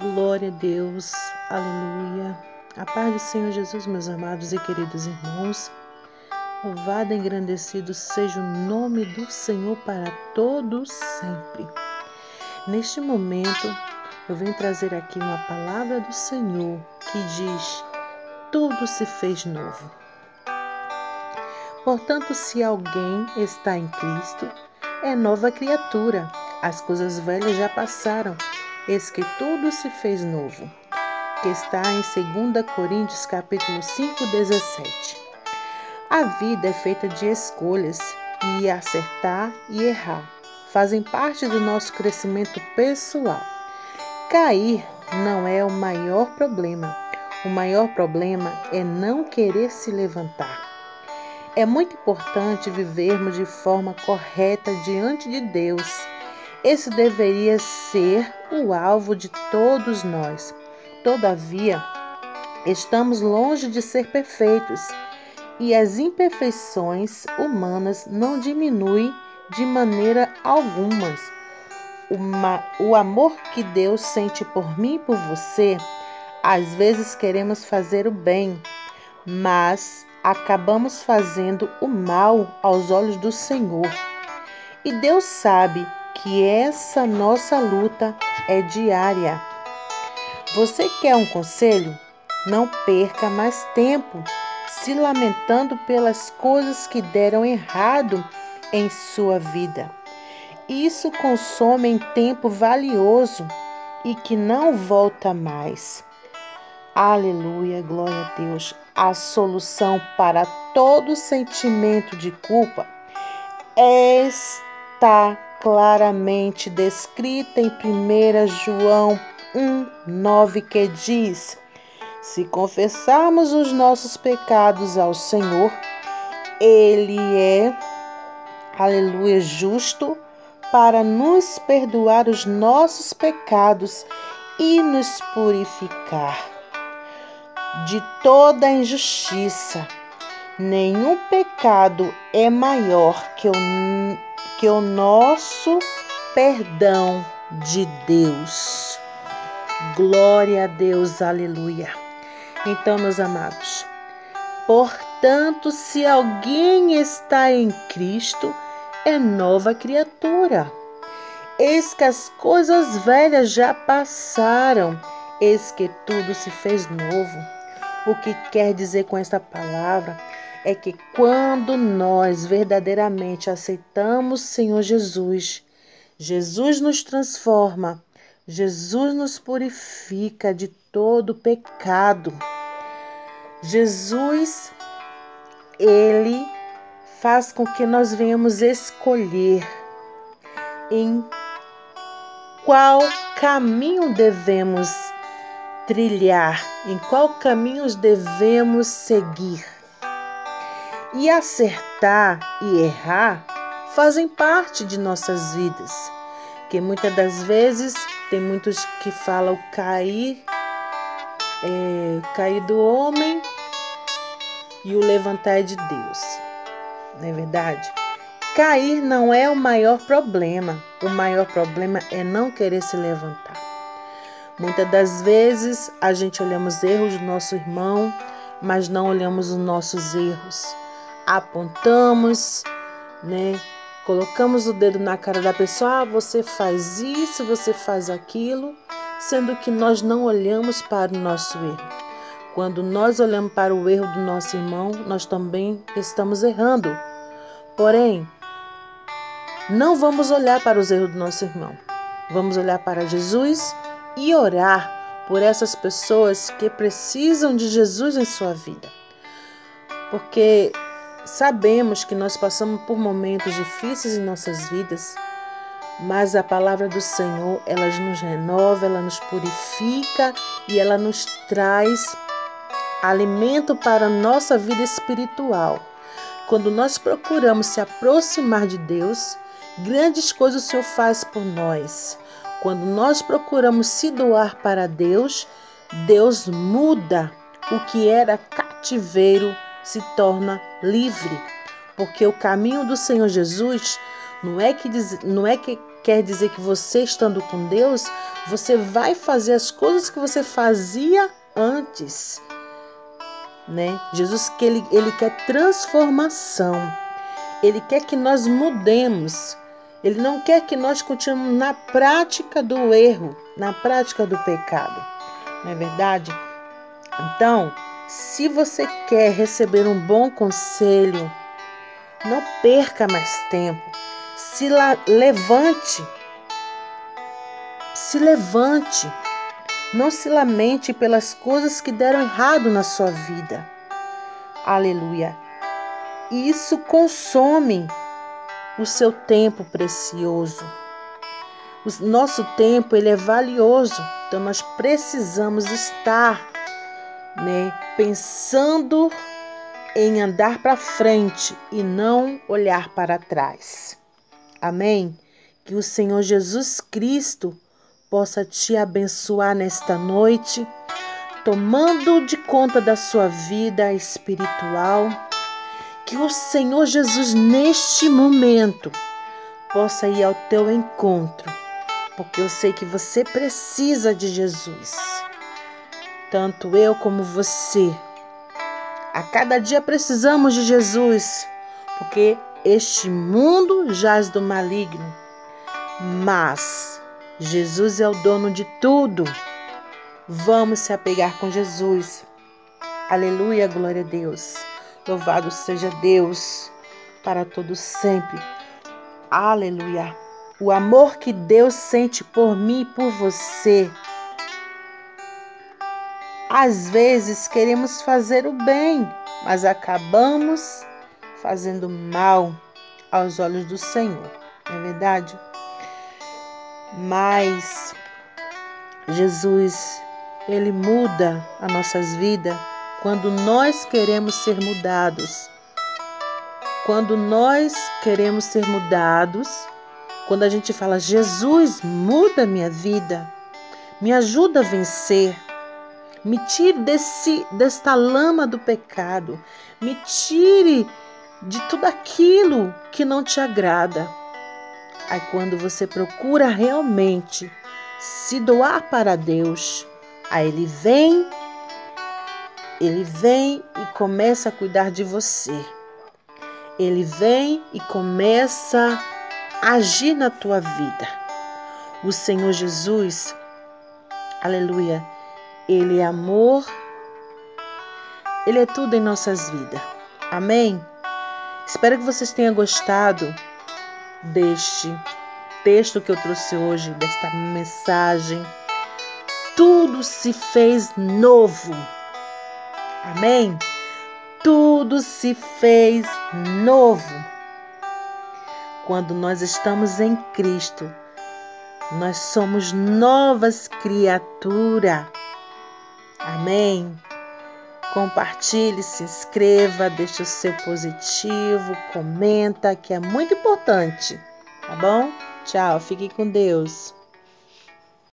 Glória a Deus, aleluia. A paz do Senhor Jesus, meus amados e queridos irmãos. Louvado e engrandecido seja o nome do Senhor para todos sempre. Neste momento, eu venho trazer aqui uma palavra do Senhor que diz: Tudo se fez novo. Portanto, se alguém está em Cristo, é nova criatura. As coisas velhas já passaram eis que tudo se fez novo, que está em 2 Coríntios capítulo 5, 17. A vida é feita de escolhas e acertar e errar fazem parte do nosso crescimento pessoal. Cair não é o maior problema. O maior problema é não querer se levantar. É muito importante vivermos de forma correta diante de Deus esse deveria ser o alvo de todos nós. Todavia, estamos longe de ser perfeitos e as imperfeições humanas não diminuem de maneira alguma o amor que Deus sente por mim e por você. Às vezes queremos fazer o bem, mas acabamos fazendo o mal aos olhos do Senhor. E Deus sabe que essa nossa luta é diária. Você quer um conselho? Não perca mais tempo se lamentando pelas coisas que deram errado em sua vida. Isso consome em tempo valioso e que não volta mais. Aleluia, glória a Deus. A solução para todo sentimento de culpa está claramente descrita em 1 João 1:9 que diz: Se confessarmos os nossos pecados ao Senhor, ele é aleluia justo para nos perdoar os nossos pecados e nos purificar de toda injustiça. Nenhum pecado é maior que o que o nosso perdão de Deus. Glória a Deus, aleluia. Então, meus amados, portanto, se alguém está em Cristo, é nova criatura. Eis que as coisas velhas já passaram, eis que tudo se fez novo. O que quer dizer com esta palavra? É que quando nós verdadeiramente aceitamos Senhor Jesus, Jesus nos transforma, Jesus nos purifica de todo pecado. Jesus, ele faz com que nós venhamos escolher em qual caminho devemos trilhar, em qual caminhos devemos seguir. E acertar e errar fazem parte de nossas vidas, que muitas das vezes tem muitos que falam cair, é, cair do homem e o levantar é de Deus. Não é verdade? Cair não é o maior problema. O maior problema é não querer se levantar. Muitas das vezes a gente olhamos erros do nosso irmão, mas não olhamos os nossos erros apontamos, né? Colocamos o dedo na cara da pessoa, ah, você faz isso, você faz aquilo, sendo que nós não olhamos para o nosso erro. Quando nós olhamos para o erro do nosso irmão, nós também estamos errando. Porém, não vamos olhar para os erros do nosso irmão. Vamos olhar para Jesus e orar por essas pessoas que precisam de Jesus em sua vida. Porque Sabemos que nós passamos por momentos difíceis em nossas vidas, mas a palavra do Senhor, ela nos renova, ela nos purifica e ela nos traz alimento para a nossa vida espiritual. Quando nós procuramos se aproximar de Deus, grandes coisas o Senhor faz por nós. Quando nós procuramos se doar para Deus, Deus muda o que era cativeiro se torna livre, porque o caminho do Senhor Jesus não é que, diz, não é que quer dizer que você estando com Deus, você vai fazer as coisas que você fazia antes. Né? Jesus que ele, ele quer transformação. Ele quer que nós mudemos. Ele não quer que nós continuemos na prática do erro, na prática do pecado. Não é verdade? Então, se você quer receber um bom conselho, não perca mais tempo. Se levante. Se levante. Não se lamente pelas coisas que deram errado na sua vida. Aleluia. Isso consome o seu tempo precioso. O nosso tempo ele é valioso, então nós precisamos estar, né, pensando em andar para frente e não olhar para trás. Amém? Que o Senhor Jesus Cristo possa te abençoar nesta noite, tomando de conta da sua vida espiritual. Que o Senhor Jesus, neste momento, possa ir ao teu encontro, porque eu sei que você precisa de Jesus. Tanto eu como você a cada dia precisamos de Jesus, porque este mundo jaz do maligno. Mas Jesus é o dono de tudo. Vamos se apegar com Jesus. Aleluia, glória a Deus. Louvado seja Deus para todos sempre. Aleluia. O amor que Deus sente por mim e por você às vezes queremos fazer o bem, mas acabamos fazendo mal aos olhos do Senhor, não é verdade? Mas Jesus, ele muda as nossas vidas quando nós queremos ser mudados. Quando nós queremos ser mudados, quando a gente fala, Jesus, muda minha vida, me ajuda a vencer me tire desse, desta lama do pecado. Me tire de tudo aquilo que não te agrada. Aí, quando você procura realmente se doar para Deus, aí Ele vem, Ele vem e começa a cuidar de você. Ele vem e começa a agir na tua vida. O Senhor Jesus, aleluia ele é amor, Ele é tudo em nossas vidas. Amém? Espero que vocês tenham gostado deste texto que eu trouxe hoje, desta mensagem. Tudo se fez novo. Amém? Tudo se fez novo. Quando nós estamos em Cristo, nós somos novas criaturas. Amém? Compartilhe, se inscreva, deixe o seu positivo, comenta, que é muito importante, tá bom? Tchau, fique com Deus.